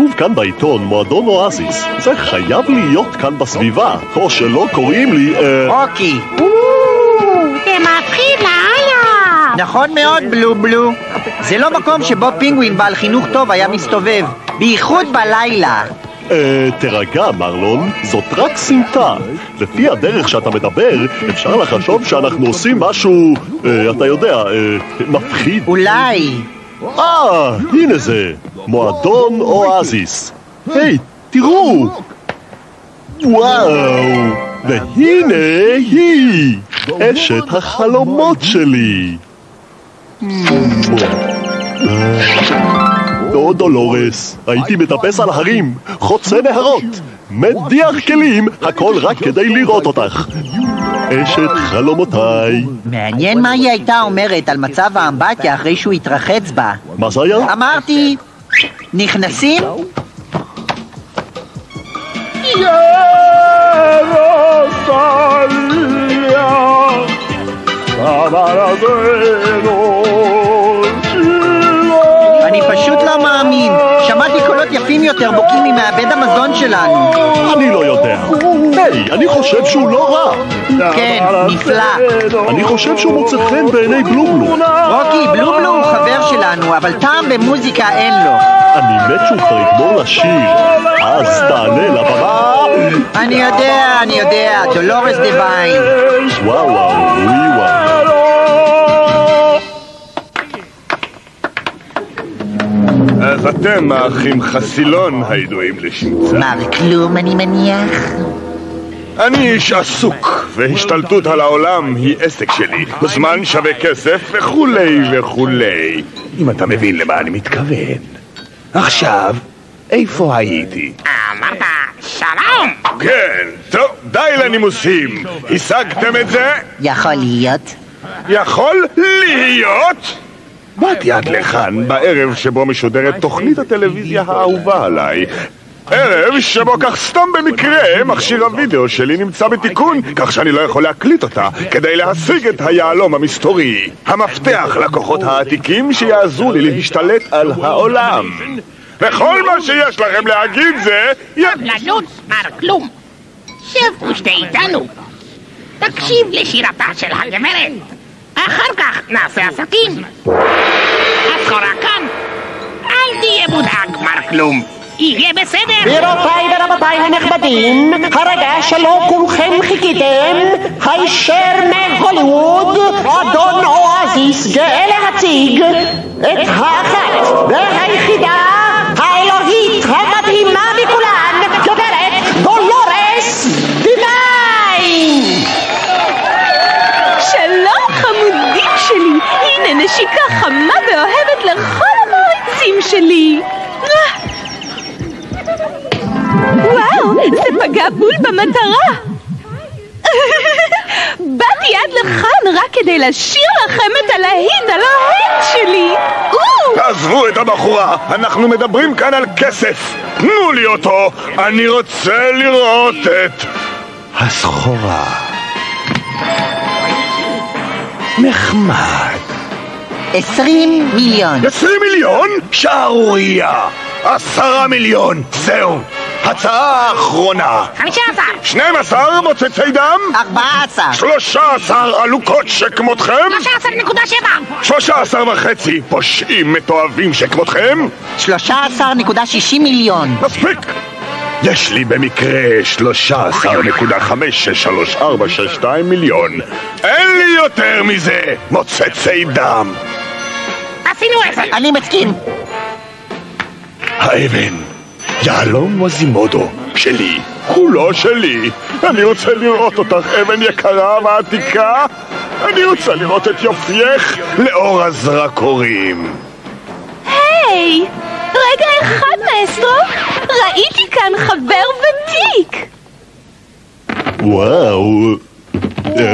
כתוב כאן בעיתון מועדון אואזיס. זה חייב להיות כאן בסביבה, או שלא קוראים לי... אה... רוקי. זה מתחיל לאללה! נכון מאוד, בלו בלו. זה לא מקום שבו פינגווין בעל חינוך טוב היה מסתובב, בייחוד בלילה. אה, תירגע, מרלון, זאת רק סמטה. לפי הדרך שאתה מדבר, אפשר לחשוב שאנחנו עושים משהו, אה, אתה יודע, אה, מפחיד. אולי. אה, הנה זה, מועדון אואזיס. היי, תראו! וואו, והנה היא, אשת החלומות שלי. או דולורס, הייתי מטפס על הרים, חוצה נהרות, מדיח כלים, הכל רק כדי לראות אותך. אשת חלומותיי. מעניין מה היא הייתה אומרת על מצב האמבטיה אחרי שהוא התרחץ בה. מה זה היה? אמרתי, נכנסים? אני יותר בוקעים ממעבד המזון שלנו. אני לא יודע. היי, אני חושב שהוא לא רע. כן, נפלא. אני חושב שהוא מוצא חן בעיני בלובלו. רוקי, בלובלו הוא חבר שלנו, אבל טעם במוזיקה אין לו. אני מת שהוא כבר יגמור לשיר. אז תעלה לבמה. אני יודע, אני יודע, דולורס דיוויין. וואו וואו, אז אתם האחים חסילון הידועים לשמצה. מר כלום, אני מניח? אני איש עסוק, והשתלטות על העולם היא עסק שלי. זמן שווה כסף וכולי וכולי. אם אתה מבין למה אני מתכוון. עכשיו, איפה הייתי? אמרת שלום! כן, טוב, די לנימוסים. השגתם את זה? יכול להיות. יכול להיות? באתי עד לכאן בערב שבו משודרת תוכנית הטלוויזיה האהובה עליי. ערב שבו כך סתם במקרה מכשיר הוידאו שלי נמצא בתיקון, כך שאני לא יכול להקליט אותה כדי להשיג את היהלום המסתורי. המפתח לכוחות העתיקים שיעזרו לי להשתלט על העולם. וכל מה שיש לכם להגיד זה... ללוץ, מר כלום! שב ושתה איתנו! תקשיב לשירתה של הגברת! אחר כך נעשה עסקים! הסחורה כאן! אל תהיה מודאג, מר כלום! יהיה בסדר! גבירותיי ורבותיי הנכבדים, הרגע שלא כולכם חיכיתם, הישר מהוליווד, אדון אואזיס גאה להציג את האחת והיחידה, האלוהית המדהימה נשיקה חמה ואוהבת לכל המעריצים שלי. וואו, זה פגע בול במטרה. באתי עד לכאן רק כדי לשיר לכם את הלהיט הלהיט שלי. או! תעזבו את הבחורה, אנחנו מדברים כאן על כסף. תנו לי אותו, אני רוצה לראות את הסחורה. נחמד. עשרים מיליון. עשרים מיליון? שערורייה! עשרה מיליון! זהו! הצעה אחרונה! חמישה עשר! 12 מוצצי דם? ארבעה עשר. 13 עלוקות שכמותכם? שלושה עשר נקודה שבע! 13 וחצי פושעים מתועבים שכמותכם? שלושה עשר נקודה שישים מיליון. מספיק! יש לי במקרה 13.563462 מיליון. אין לי יותר מזה! מוצצי דם! עשינו עשר! אני מסכים. האבן, יהלום ווזימודו, שלי, כולו שלי. אני רוצה לראות אותך, אבן יקרה ועתיקה. אני רוצה לראות את יופייך לאור הזרקורים. היי! רגע אחד, מאסטרו! ראיתי כאן חבר ותיק! וואו.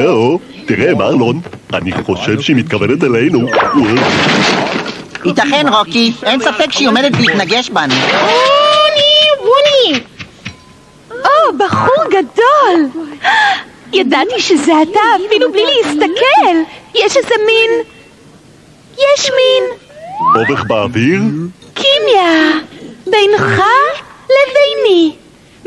או, תראה, מרלון, אני חושב שהיא מתכוונת אלינו. ייתכן, רוקי. אין ספק שהיא עומדת להתנגש בנו. ווני ווני! או, בחור גדול! ידעתי שזה אתה אפילו בלי להסתכל! יש איזה מין... יש מין... אורך באוויר? קימיה! בינך לביני.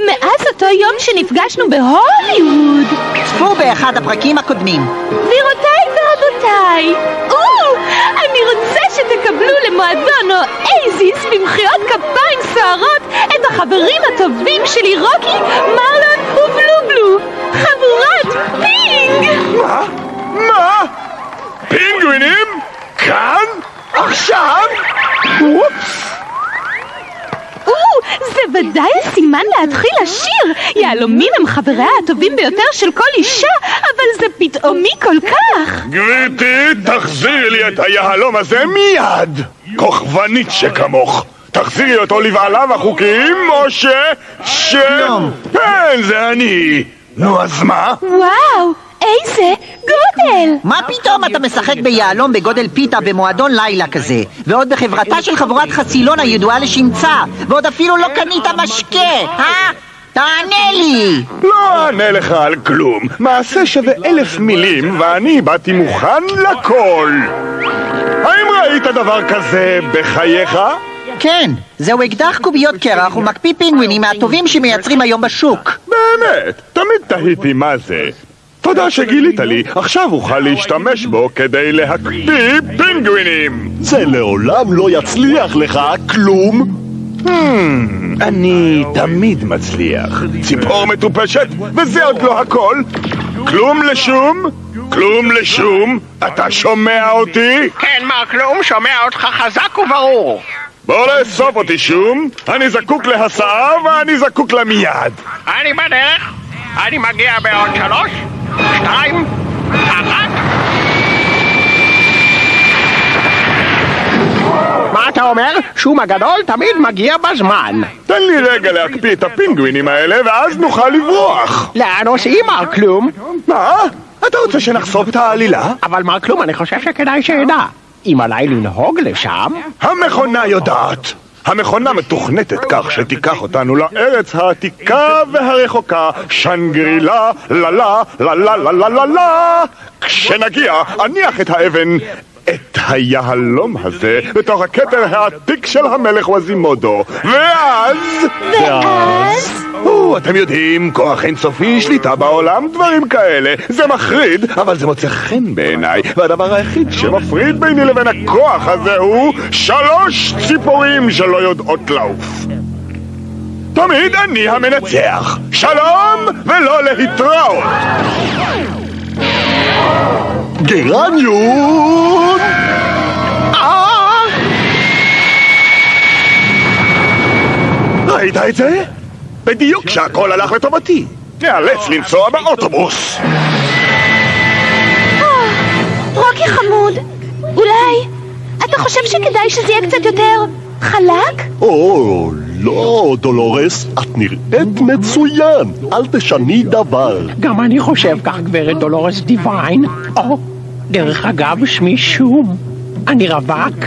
מאז אותו יום שנפגשנו בהוליווד. צפו באחד הפרקים הקודמים. גבירותיי ורבותיי, או, אני רוצה שתקבלו למועדון אואזיס במחיאות כפיים סוערות את החברים הטובים שלי, רוקי, מרלון ובלובלו, חבורת פינג! מה? מה? פינגווינים? כאן? עכשיו? אופס! או, זה ודאי הסימן להתחיל לשיר! יהלומים הם חבריה הטובים ביותר של כל אישה, אבל זה פתאומי כל כך! גברתי, תחזירי לי את היהלום הזה מיד! כוכבנית שכמוך! תחזירי אותו לבעליו החוקיים, או ש... ש... כן, זה אני! נו, אז מה? וואו, איזה גודל! מה פתאום אתה משחק ביהלום בגודל פיתה במועדון לילה כזה? ועוד בחברתה של חבורת חסילון הידועה לשמצה? ועוד אפילו לא קנית משקה, אה? תענה לי! לא אענה לך על כלום. מעשה שווה אלף מילים, ואני באתי מוכן לכל. האם ראית דבר כזה בחייך? כן, זהו אקדח קוביות קרח ומקפיא פינגווינים מהטובים שמייצרים היום בשוק. באמת, תמיד תהיתי מה זה. תודה שגילית לי, עכשיו אוכל להשתמש בו כדי להקפיא פינגווינים! זה לעולם לא יצליח לך כלום. Hmm, אני תמיד מצליח. ציפור מטופשת, וזה עוד לא הכל. כלום לשום, כלום לשום. אתה שומע אותי? כן, מר כלום, שומע אותך חזק וברור. בוא לאסוף אותי שום. אני זקוק להסעה ואני זקוק לה מיד. אני בדרך, אני מגיע בעוד שלוש, אחת. מה אתה אומר? שום הגדול תמיד מגיע בזמן. תן לי רגע להקפיא את הפינגווינים האלה ואז נוכל לברוח. לאן נוסעים, מר כלום? מה? אתה רוצה שנחשוף את העלילה? אבל מר כלום, אני חושב שכדאי שידע. אם עליי לנהוג לשם, המכונה יודעת. המכונה מתוכנתת כך שתיקח אותנו לארץ העתיקה והרחוקה, שנגרילה, לה לה, לה לה לה לה לה לה. כשנגיע, אניח את האבן, את היהלום הזה, בתוך הכתר העתיק של המלך ווזימודו. ואז... ואז? או, אתם יודעים, כוח אינסופי, שליטה בעולם, דברים כאלה. זה מחריד, אבל זה מוצא חן בעיניי. והדבר היחיד שמפריד ביני לבין הכוח הזה הוא שלוש ציפורים שלא יודעות לעוף. תמיד אני המנצח. שלום ולא להתראות. גרניום! ראית את זה? בדיוק כשהכל הלך לטובתי. נאלץ לנסוע באוטובוס. רוקי חמוד, אולי אתה חושב שכדאי שזה יהיה קצת יותר חלק? או, לא, דולורס, את נראית מצוין. אל תשני דבר. גם אני חושב כך, גברת דולורס דיוויין. או, דרך אגב, שמי שום. אני רווק.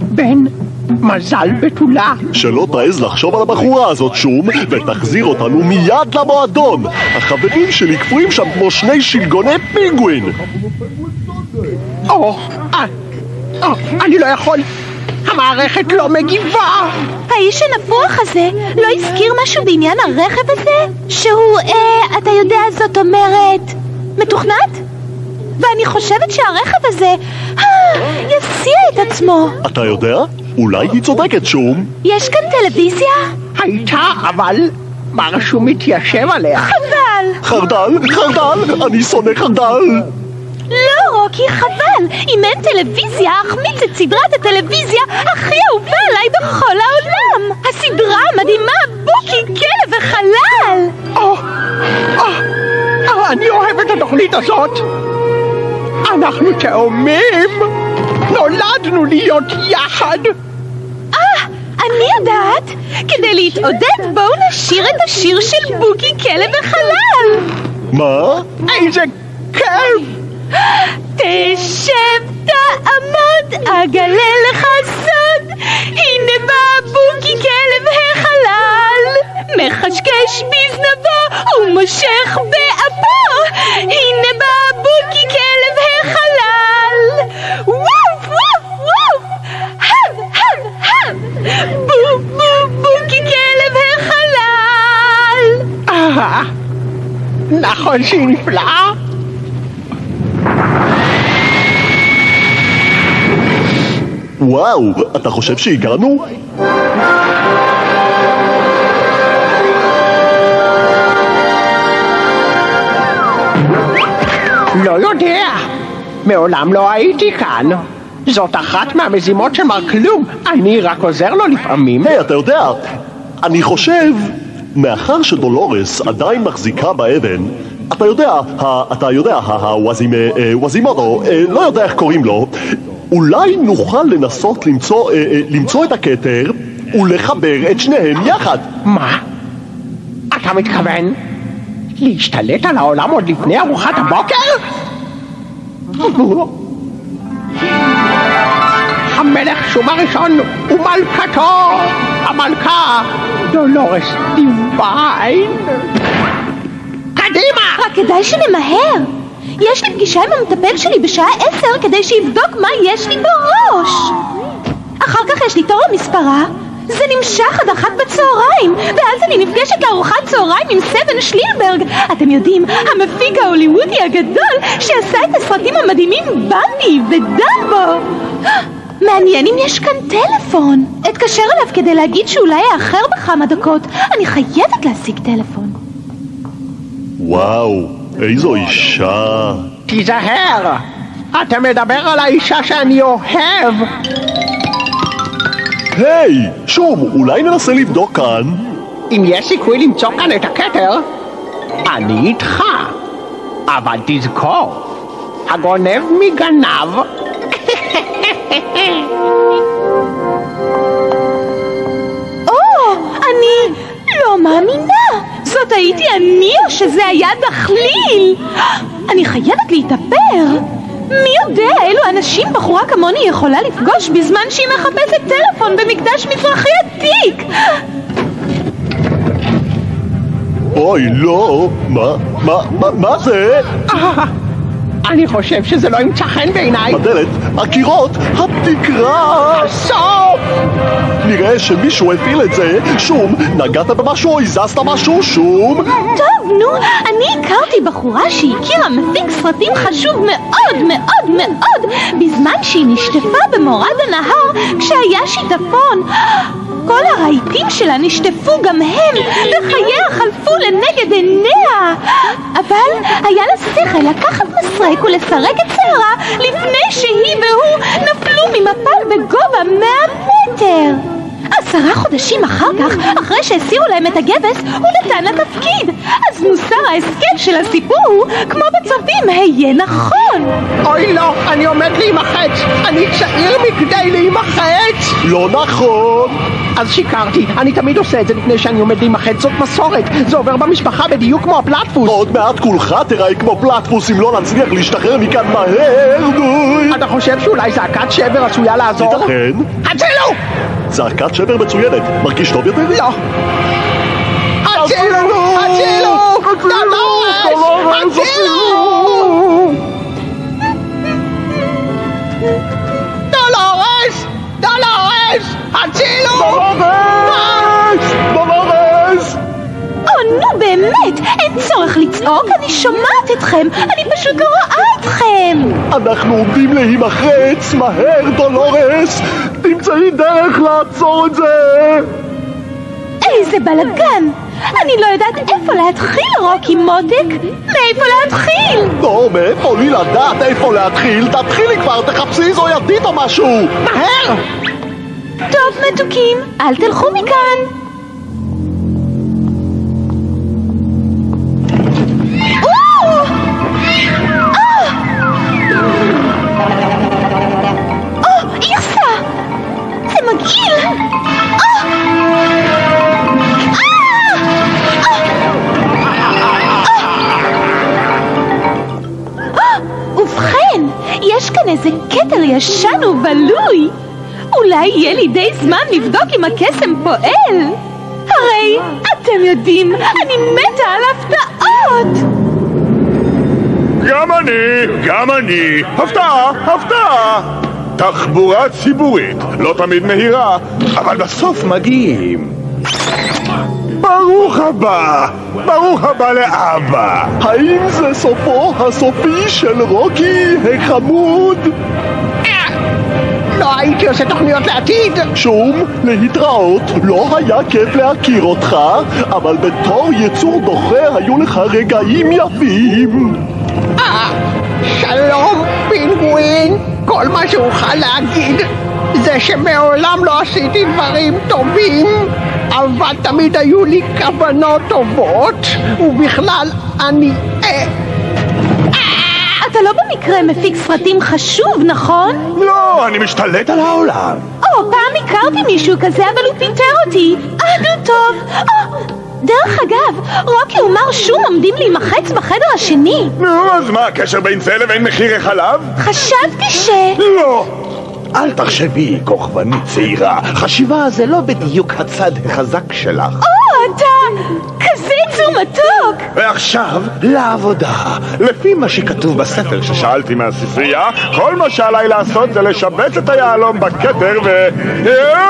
בן מזל בתולה. שלא תעז לחשוב על הבחורה הזאת שום, ותחזיר אותנו מיד למועדון. החברים שלי קפואים שם כמו שני שלגוני פינגווין. או, אה, אה, אני לא יכול. המערכת לא מגיבה. האיש הנפוח הזה לא הזכיר משהו בעניין הרכב הזה? שהוא, אה, אתה יודע, זאת אומרת, מתוכנת? ואני חושבת שהרכב הזה, אה, יסיע את עצמו. אתה יודע? אולי היא צודקת שום. יש כאן טלוויזיה? הייתה, אבל משהו מתיישב עליה. חבל. חרדל, חרדל, אני שונא חרדל. לא, רוקי, חבל. אם אין טלוויזיה, אחמיץ את סדרת הטלוויזיה הכי אהובה עליי בכל העולם. הסדרה המדהימה בוקי, כלב וחלל. או, או, או, אני אוהב את התוכנית הזאת. אנחנו תאומים. נולדנו להיות יחד. אה, אני יודעת. כדי להתעודד, בואו נשיר את השיר של בוקי, כלב וחלל. מה? איזה כיף. תשב, תעמוד, אגלה לך סוד. הנה בא בוקי כלב החלל, מחשקש בזנבו ומושך באפו. הנה בא בוקי כלב החלל. בו בו בו כי כלב החלל! נכון שהיא נפלאה? וואו, אתה חושב שהגענו? לא יודע, מעולם לא הייתי כאן. זאת אחת מהמזימות של מר כלום. אני רק עוזר לו לפעמים. היי, אתה יודע, אני חושב, מאחר שדולורס עדיין מחזיקה באבן, אתה יודע, ה- אתה יודע, הווזימודו, לא יודע איך קוראים לו, אולי נוכל לנסות למצוא, אה, אה, למצוא את הכתר ולחבר את שניהם יחד. מה? אתה מתכוון להשתלט על העולם עוד לפני ארוחת הבוקר? המלך שום הראשון ומלכתו, המלכה דולורס דיוויין. קדימה! רק כדאי שנמהר. יש לי פגישה עם המטפל שלי בשעה עשר כדי שיבדוק מה יש לי בראש. אחר כך יש לי תור למספרה. זה נמשך עד אחת בצהריים, ואז אני נפגשת לארוחת צהריים עם סבן שלילברג. אתם יודעים, המפיק ההוליוודי הגדול שעשה את הסרטים המדהימים בנדי ודמבו. מעניין אם יש כאן טלפון. אתקשר אליו כדי להגיד שאולי יאחר בכמה דקות. אני חייבת להשיג טלפון. וואו, איזו אישה. תיזהר! אתה מדבר על האישה שאני אוהב! היי, שום, אולי ננסה לבדוק כאן? אם יש סיכוי למצוא כאן את הכתר, אני איתך. אבל תזכור, הגונב מגנב. או, אני לא מאמינה! זאת הייתי אני או שזה היה דחליל? אני חייבת להתאפר! מי יודע אילו אנשים בחורה כמוני יכולה לפגוש בזמן שהיא מחפשת טלפון במקדש מזרחי עתיק? אוי, לא. מה, מה, מה, מה זה? אני חושב שזה לא ימצא חן בעיניי. בדלת, הקירות, התקרה! סוף! נראה שמישהו הפעיל את זה. שום, נגעת במשהו או הזזת משהו? שום? טוב, נו, אני הכרתי בחורה שהכירה מפיק סרטים חשוב מאוד מאוד מאוד בזמן שהיא נשטפה במורד הנהר כשהיה שיטפון. כל הרהיטים שלה נשטפו גם הם, וחייה חלפו לנגד עיניה. אבל היה לה שכל לקחת מסרק ולסרק את שערה לפני שהיא והוא נפלו ממפל בגובה 100 מטר. עשרה חודשים אחר כך, אחרי שהסירו להם את הגבס, הוא נתן לה תפקיד. אז מוסר ההסכם של הסיפור הוא, כמו בצופים, היה נכון. אוי לא, אני עומד להימחץ! אני צעיר מכדי להימחץ! לא נכון! אז שיקרתי, אני תמיד עושה את זה לפני שאני עומד להימחץ, זאת מסורת! זה עובר במשפחה בדיוק כמו הפלטפוס! עוד מעט כולך תיראה כמו פלטפוס אם לא נצליח להשתחרר מכאן מהר, נו! אתה חושב שאולי זעקת שבר עשויה לעזור? ייתכן. הצילו! זעקת שבר מצוינת. מרגיש טוב יותר? לא! הצילו! הצילו! דולורס! הצילו! לצעוק, אני שומעת אתכם, אני פשוט לא רואה אתכם. אנחנו עומדים להימחץ, מהר דולורס! תמצאי דרך לעצור את זה! איזה בלאגן! אני לא יודעת איפה להתחיל, רוקי מותק. מאיפה להתחיל? לא, מאיפה לי לדעת איפה להתחיל? תתחילי כבר, תחפשי איזו ידית או משהו! מהר! טוב, מתוקים, אל תלכו מכאן. די זמן לבדוק אם הקסם פועל. הרי, אתם יודעים, אני מתה על הפתעות! גם אני, גם אני. הפתעה, הפתעה. תחבורה ציבורית, לא תמיד מהירה, אבל בסוף מגיעים. ברוך הבא! ברוך הבא לאבא! האם זה סופו הסופי של רוקי החמוד? לא הייתי עושה תוכניות לעתיד! שום, להתראות, לא היה כיף להכיר אותך, אבל בתור יצור דוחה היו לך רגעים יפים. אה, שלום, פינגווין! כל מה שאוכל להגיד זה שמעולם לא עשיתי דברים טובים, אבל תמיד היו לי כוונות טובות, ובכלל אני... אה, אתה לא במקרה מפיק סרטים חשוב, נכון? לא, אני משתלט על העולם! או, פעם הכרתי מישהו כזה, אבל הוא פיטר אותי. אה, נו טוב. או, דרך אגב, רוקי ומר שום עומדים להימחץ בחדר השני. נו, אז מה הקשר בין זה לבין מחירי חלב? חשבתי ש... לא! אל תחשבי, כוכבנית צעירה, חשיבה זה לא בדיוק הצד החזק שלך. או, אתה יצור מתוק! ועכשיו, לעבודה. לפי מה שכתוב בספר ששאלתי מהספרייה, כל מה שעליי לעשות זה לשבץ את היהלום בכתר ו... אה?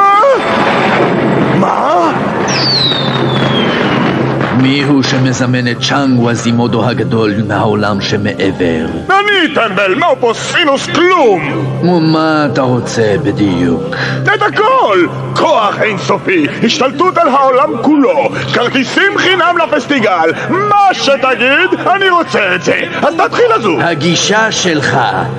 מה? מיהו שמזמן את צ'אנג ווזימודו הגדול מהעולם שמעבר? אני טמבל, מה הוא פה סינוס כלום? ומה אתה רוצה בדיוק? את הכל! כוח אינסופי, השתלטות על העולם כולו, כרטיסים חינם לפסטיגל, מה שתגיד, אני רוצה את זה. אז תתחיל לזוז. הגישה שלך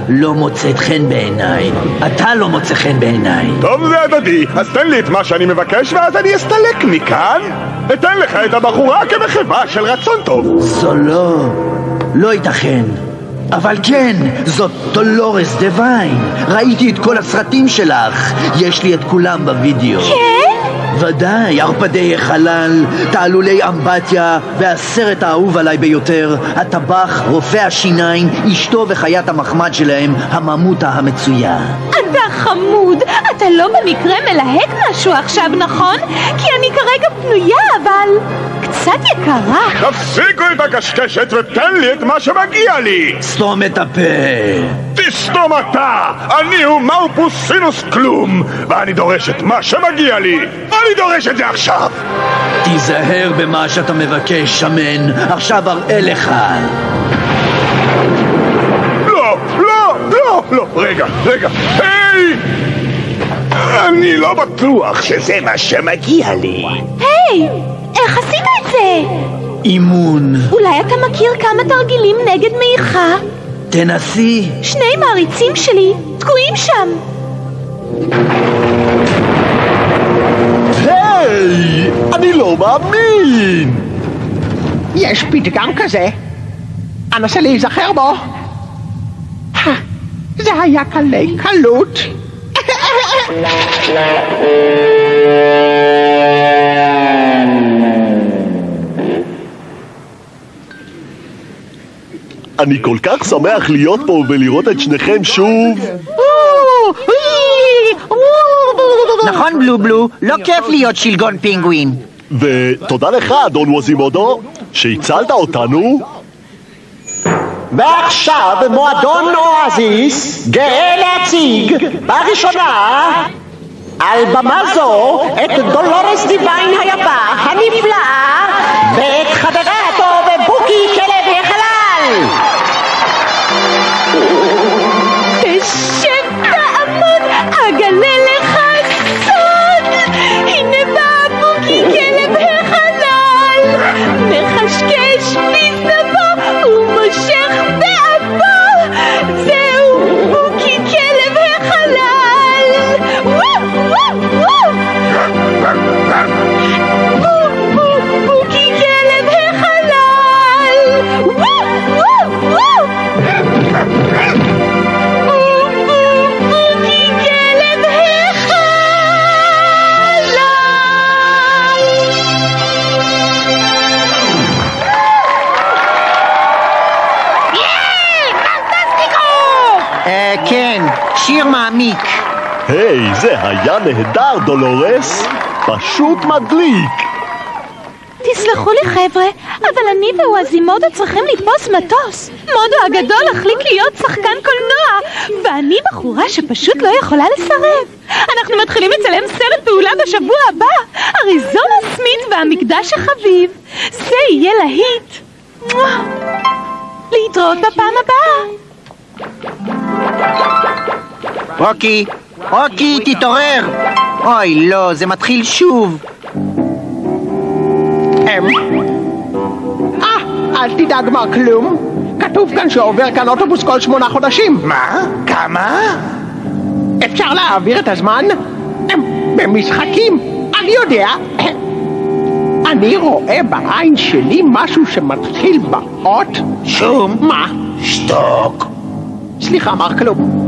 לא מוצאת חן בעיניי. אתה לא מוצא חן בעיניי. טוב, זה הדדי, אז תן לי את מה שאני מבקש ואז אני אסתלק מכאן. אתן לך את הבחורה כמחווה של רצון טוב. זו לא... לא ייתכן. אבל כן, זאת דולורס דיוויין. ראיתי את כל הסרטים שלך. יש לי את כולם בווידאו. כן? ודאי, ערפדי החלל, תעלולי אמבטיה, והסרט האהוב עליי ביותר, הטבח, רופא השיניים, אשתו וחיית המחמד שלהם, הממותה המצויה. אתה חמוד. אתה לא במקרה מלהק משהו עכשיו, נכון? כי אני כרגע פנויה, אבל... קצת יקרה. תפסיקו עם הקשקשת ותן לי את מה שמגיע לי! סתום את הפה. תסתום אתה! אני הוא מאופוס סינוס כלום! ואני דורש את מה שמגיע לי! אני דורש את זה עכשיו! תיזהר במה שאתה מבקש, שמן. עכשיו אראה לך. לא, לא, לא, לא, רגע, רגע, היי! אני לא בטוח שזה מה שמגיע לי. היי, איך עשית את זה? אימון. אולי אתה מכיר כמה תרגילים נגד מעיכה? תנסי. שני מעריצים שלי תקועים שם. היי! אני לא מאמין! יש פתגם כזה. אנסה להיזכר בו. זה היה קלי קלות. אני כל כך שמח להיות פה ולראות את שניכם שוב. נכון, בלו בלו? לא כיף להיות שלגון פינגווין. ותודה לך, אדון ווזימודו, שהצלת אותנו. ועכשיו מועדון אואזיס גאה להציג בראשונה על במה זו את דולורס דיוויין היפה, הנפלאה, היי, זה היה נהדר, דולורס. פשוט מדליק. תסלחו לי חבר'ה, אבל אני וווזימודו צריכים לתפוס מטוס. מודו הגדול החליק להיות שחקן קולנוע, ואני בחורה שפשוט לא יכולה לסרב. אנחנו מתחילים לצלם סרט פעולה בשבוע הבא, אריזונה והמקדש החביב, זה יהיה להיט. להתראות בפעם הבאה. רוקי, רוקי, תתעורר! אוי, לא, זה מתחיל שוב. אמ. אה, אל תדאג מר כלום. כתוב כאן שעובר כאן אוטובוס כל שמונה חודשים. מה? כמה? אפשר להעביר את הזמן? אמ, במשחקים. אני יודע. אני רואה בעין שלי משהו שמתחיל באות. שום? מה? שתוק. סליחה, מר כלום.